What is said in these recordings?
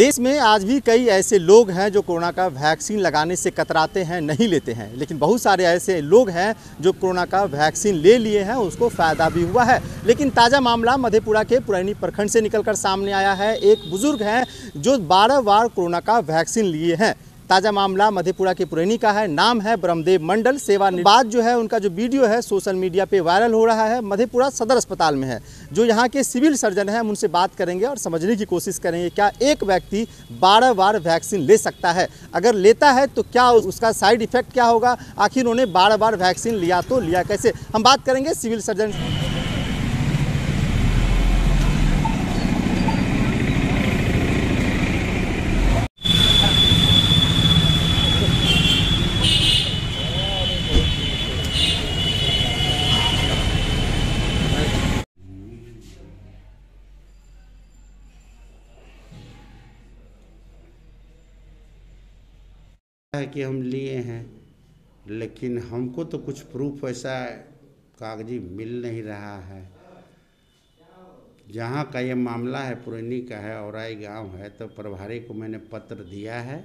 देश में आज भी कई ऐसे लोग हैं जो कोरोना का वैक्सीन लगाने से कतराते हैं, नहीं लेते हैं। लेकिन बहुत सारे ऐसे लोग हैं जो कोरोना का वैक्सीन ले लिए हैं, उसको फ़ायदा भी हुआ है। लेकिन ताज़ा मामला मधेपुरा के पुरैनी प्रखंड से निकलकर सामने आया है। एक बुज़ुर्ग हैं जो बारह बार कोरोना का वैक्सीन लिए हैं। ताज़ा मामला मधेपुरा के पुरैनी का है। नाम है ब्रह्मदेव मंडल। सेवा बात जो है, उनका जो वीडियो है, सोशल मीडिया पे वायरल हो रहा है। मधेपुरा सदर अस्पताल में है। जो यहाँ के सिविल सर्जन हैं, उनसे बात करेंगे और समझने की कोशिश करेंगे, क्या एक व्यक्ति बारह बार वैक्सीन ले सकता है? अगर लेता है तो क्या उसका साइड इफ़ेक्ट क्या होगा? आखिर उन्होंने बारह बार वैक्सीन लिया तो लिया कैसे? हम बात करेंगे सिविल सर्जन है कि हम लिए हैं, लेकिन हमको तो कुछ प्रूफ ऐसा कागज़ी मिल नहीं रहा है। जहाँ का ये मामला है, पुरैनी का है, औराई गाँव है तो प्रभारी को मैंने पत्र दिया है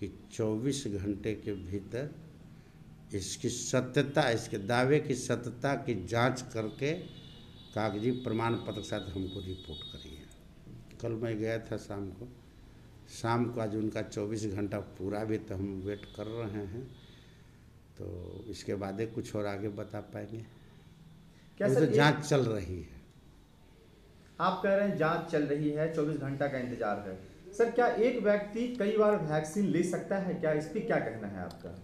कि 24 घंटे के भीतर इसकी सत्यता, इसके दावे की सत्यता की जाँच करके कागज़ी प्रमाण पत्र के साथ हमको रिपोर्ट करिए। कल मैं गया था शाम को। शाम को आज उनका 24 घंटा पूरा भी तो हम वेट कर रहे हैं तो इसके बाद कुछ और आगे बता पाएँगे। क्या तो जाँच चल रही है। आप कह रहे हैं जाँच चल रही है 24 घंटा का इंतज़ार है। सर क्या एक व्यक्ति कई बार वैक्सीन ले सकता है क्या? इस क्या कहना है आपका?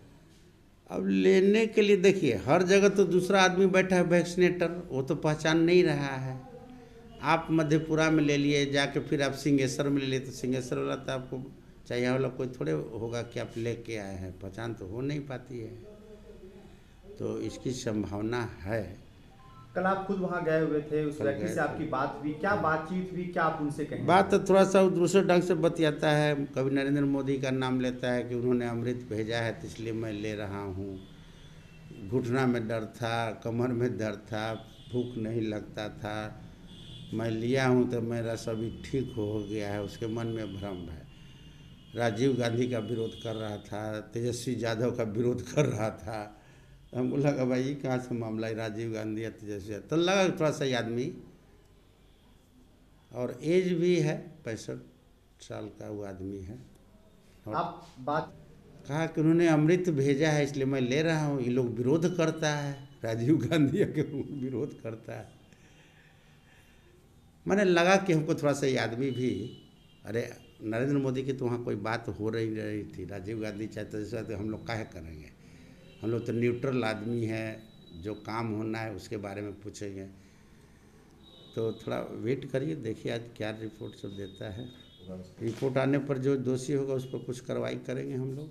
अब लेने के लिए देखिए हर जगह तो दूसरा आदमी बैठा है वैक्सीनेटर वो तो पहचान नहीं रहा है। आप मधेपुरा में ले लिए जाके फिर आप सिंहेश्वर में ले लिए तो सिंहेश्वर वाला तो आपको चाहिए वाला कोई थोड़े होगा कि आप लेके आए हैं। पहचान तो हो नहीं पाती है। तो इसकी संभावना है। कल आप खुद वहाँ गए हुए थे उस व्यक्ति से आपकी बात हुई। क्या बातचीत हुई? क्या आप उनसे कहें बात तो थोड़ा सा दूसरे ढंग से बतियाता है। कभी नरेंद्र मोदी का नाम लेता है कि उन्होंने अमृत भेजा है तो इसलिए मैं ले रहा हूँ। घुटना में दर्द था कमर में दर्द था भूख नहीं लगता था। मैं लिया हूँ तो मेरा सभी ठीक हो गया है उसके मन में भ्रम है। राजीव गांधी का विरोध कर रहा था तेजस्वी यादव का विरोध कर रहा था। तो हमको लगा भाई कहाँ से मामला है? राजीव गांधी या तेजस्वी यादव? तो लगा थोड़ा सा आदमी और एज भी है पैंसठ साल का वो आदमी है। और आप बात कहा कि उन्होंने अमृत भेजा है इसलिए मैं ले रहा हूँ। ये लोग विरोध करता है राजीव गांधी के विरोध करता है। मैंने लगा कि हमको थोड़ा सा ये आदमी भी, अरे, नरेंद्र मोदी की तो वहाँ कोई बात हो रही रही थी, राजीव गांधी चाहते जैसे तो हम लोग काहे करेंगे? हम लोग तो न्यूट्रल आदमी है, जो काम होना है उसके बारे में पूछेंगे। तो थोड़ा वेट करिए, देखिए आज क्या रिपोर्ट सब देता है। रिपोर्ट आने पर जो दोषी होगा उस पर कुछ कार्रवाई करेंगे हम लोग।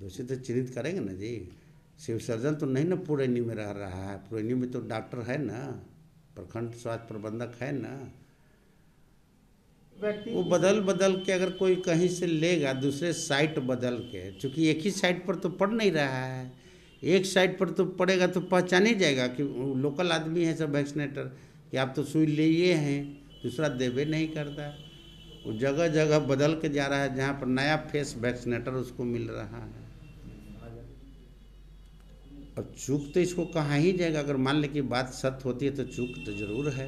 दोषी तो चिन्हित करेंगे ना जी। सिविल सर्जन तो नहीं ना पुरैनी में रह रहा है पुरैनी में तो डॉक्टर है ना। प्रखंड स्वास्थ्य प्रबंधक है ना। वो बदल बदल के अगर कोई कहीं से लेगा दूसरे साइट बदल के चूँकि एक ही साइट पर तो पड़ नहीं रहा है। एक साइट पर तो पड़ेगा तो पहचान ही जाएगा कि लोकल आदमी है सब वैक्सीनेटर कि आप तो सुई लिए हैं दूसरा देवे नहीं करता। वो जगह जगह बदल के जा रहा है जहाँ पर नया फेस वैक्सीनेटर उसको मिल रहा है। अब चूक तो इसको कहाँ ही जाएगा। अगर मान ले कि बात सत्य होती है तो चूक तो ज़रूर है।